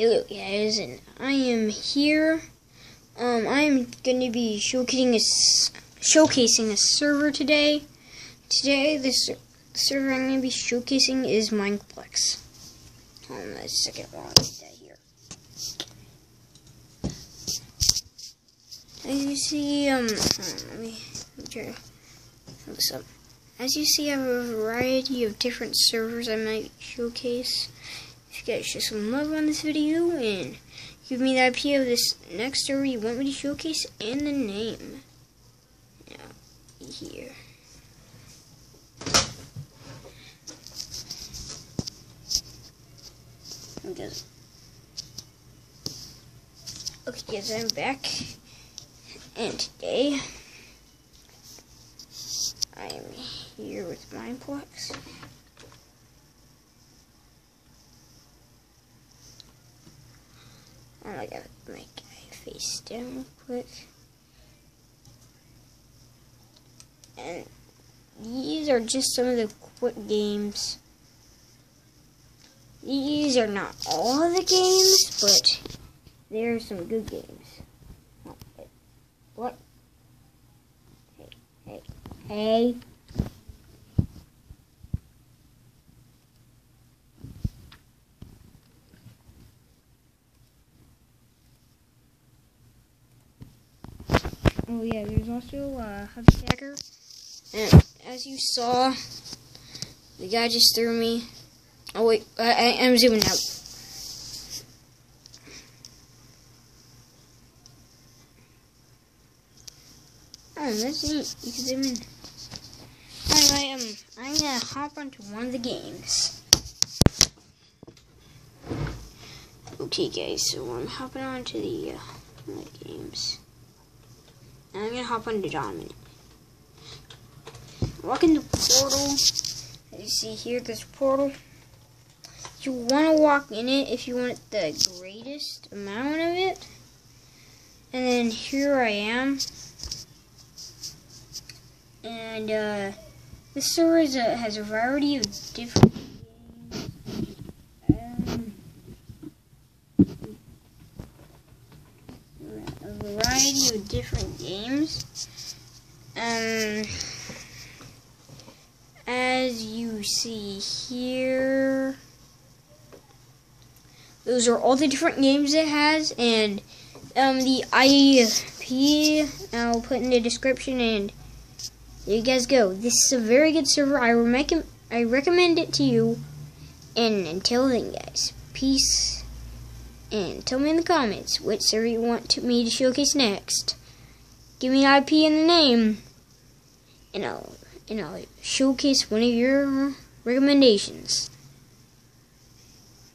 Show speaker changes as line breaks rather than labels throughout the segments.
Hello guys, and I am here. Um, I am going to be showcasing a, showcasing a server today. Today, this server I'm going to be showcasing is Mineplex. Hold on a second while that here. As you see, um, let me, let me this up. As you see, I have a variety of different servers I might showcase. If you guys show some love on this video and give me the IP of this next story you want me to showcase and the name. Now, here. Okay, guys, I'm back, and today I am here with Mineplex. I gotta make a face down real quick. And these are just some of the quick games. These are not all of the games, but there are some good games. What? Hey, hey, hey. Oh yeah, there's also uh, Hubstacker. And as you saw, the guy just threw me. Oh wait, I, I am zooming out. Oh, that's neat. You can zoom in. Anyway, um, I'm gonna hop onto one of the games. Okay, guys, so I'm hopping onto the, uh, the games. I'm gonna hop on onto Dominate. Walk in the portal. You see here, this portal. You want to walk in it if you want the greatest amount of it. And then here I am. And uh, this server a, has a variety of different um, of different games. Um, as you see here, those are all the different games it has, and um, the IP I'll put in the description, and you guys go. This is a very good server. I, rec- I recommend it to you. And until then, guys, peace. And tell me in the comments what server you want to, me to showcase next. Give me IP and the name, and I'll and I'll showcase one of your recommendations.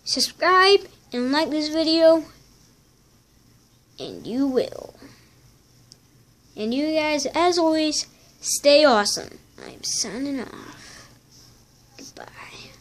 Subscribe and like this video, and you will. And you guys, as always, stay awesome. I'm signing off. Goodbye.